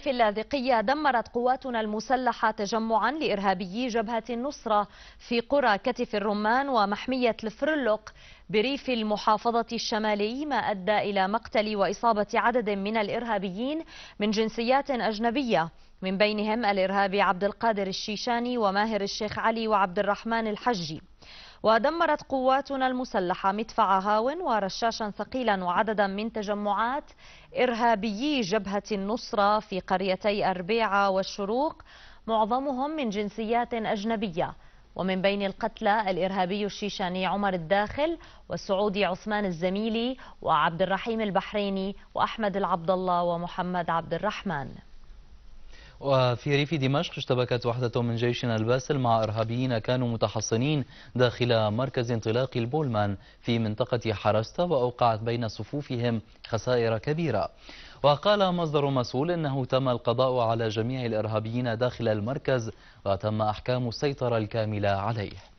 في اللاذقية دمرت قواتنا المسلحة تجمعا لإرهابيي جبهة النصرة في قرى كتف الرمان ومحمية الفرلق بريف المحافظة الشمالي ما أدى إلى مقتل وإصابة عدد من الإرهابيين من جنسيات أجنبية. من بينهم الإرهابي عبد القادر الشيشاني وماهر الشيخ علي وعبد الرحمن الحجي. ودمرت قواتنا المسلحة مدفع هاون ورشاشا ثقيلا وعددا من تجمعات إرهابيي جبهة النصرة في قريتي أربيعة والشروق معظمهم من جنسيات أجنبية. ومن بين القتلى الإرهابي الشيشاني عمر الداخل والسعودي عثمان الزميلي وعبد الرحيم البحريني وأحمد العبد الله ومحمد عبد الرحمن. وفي ريف دمشق اشتبكت وحدة من جيشنا الباسل مع إرهابيين كانوا متحصنين داخل مركز انطلاق البولمان في منطقة حرستا وأوقعت بين صفوفهم خسائر كبيرة. وقال مصدر مسؤول إنه تم القضاء على جميع الإرهابيين داخل المركز وتم أحكام السيطرة الكاملة عليه.